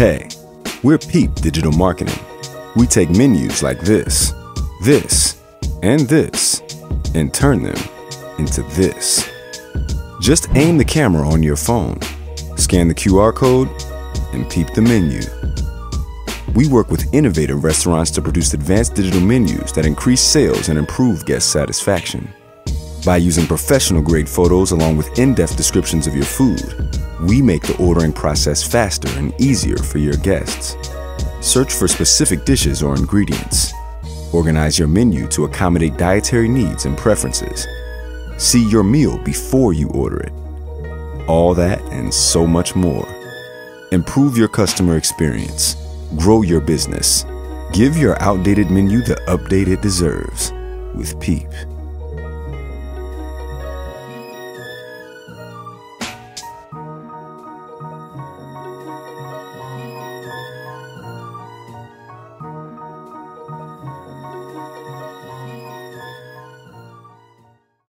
Hey, we're Peep Digital Marketing. We take menus like this, this, and this, and turn them into this. Just aim the camera on your phone, scan the QR code, and peep the menu. We work with innovative restaurants to produce advanced digital menus that increase sales and improve guest satisfaction. By using professional grade photos along with in depth descriptions of your food, we make the ordering process faster and easier for your guests. Search for specific dishes or ingredients. Organize your menu to accommodate dietary needs and preferences. See your meal before you order it. All that and so much more. Improve your customer experience. Grow your business. Give your outdated menu the update it deserves with Peep.